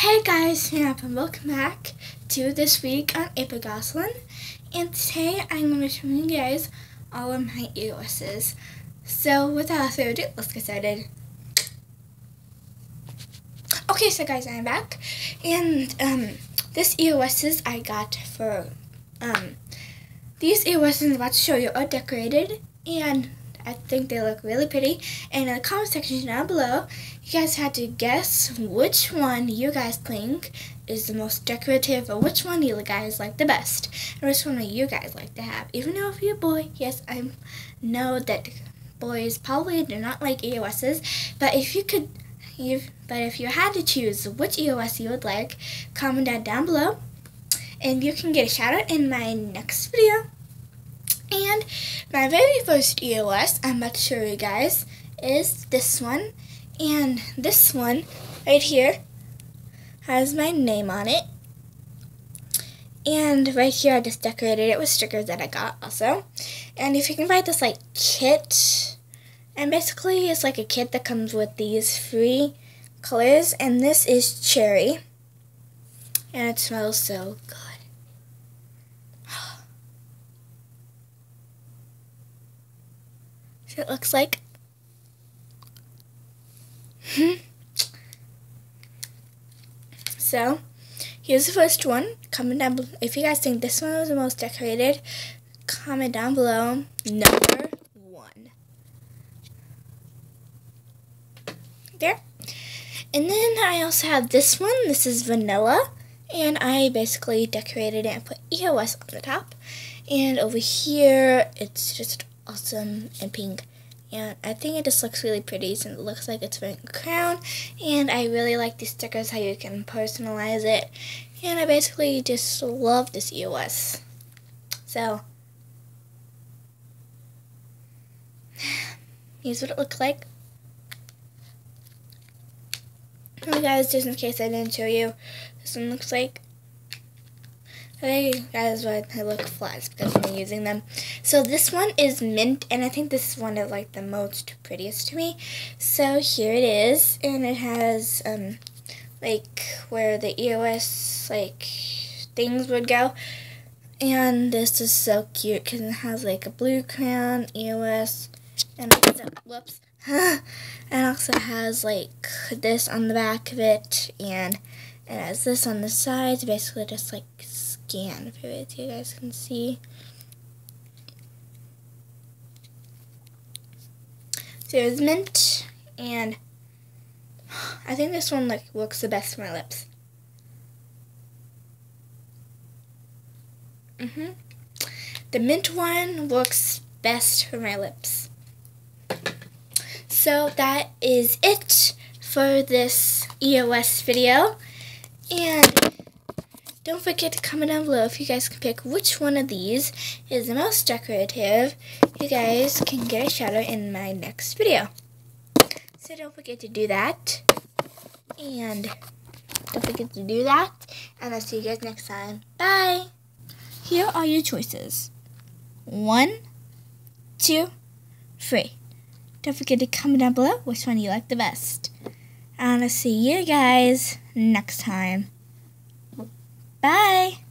Hey guys, here and welcome back to This Week on April Goslin. And today I'm going to be showing you guys all of my EOSs. So without further ado, let's get started. Okay, so guys, I'm back. And um, this EOSs I got for, um, these EOSs I'm about to show you are decorated. And I think they look really pretty. And in the comment section down below, you guys had to guess which one you guys think is the most decorative or which one you guys like the best. And which one you guys like to have. Even though if you're a boy, yes, I know that boys probably do not like EOSs. But if you could, you, but if you had to choose which EOS you would like, comment that down below. And you can get a shout out in my next video. And my very first EOS I'm about to show you guys is this one. And this one right here has my name on it. And right here I just decorated it with stickers that I got also. And if you can buy this like kit, and basically it's like a kit that comes with these three colors. And this is cherry. And it smells so good. It looks like. Hmm. so, here's the first one. Comment down below. If you guys think this one was the most decorated, comment down below number one. There. And then I also have this one. This is vanilla. And I basically decorated it and put EOS on the top. And over here, it's just awesome and pink. And I think it just looks really pretty since it looks like it's wearing a crown and I really like these stickers how you can personalize it. And I basically just love this EOS so here's what it looks like. Oh guys just in case I didn't show you this one looks like Hey guys, why I look flat because I'm using them. So this one is mint, and I think this is one is like the most prettiest to me. So here it is, and it has um like where the EOS like things would go. And this is so cute because it has like a blue crown, EOS, and also, whoops, and also has like this on the back of it, and it has this on the sides, basically just like scan for it you guys can see. So it's mint and I think this one like works the best for my lips. Hmm The mint one works best for my lips. So that is it for this EOS video. And don't forget to comment down below if you guys can pick which one of these is the most decorative. You guys can get a shout out in my next video. So don't forget to do that. And don't forget to do that. And I'll see you guys next time. Bye. Here are your choices. One, two, three. Don't forget to comment down below which one you like the best. And I'll see you guys next time. Bye.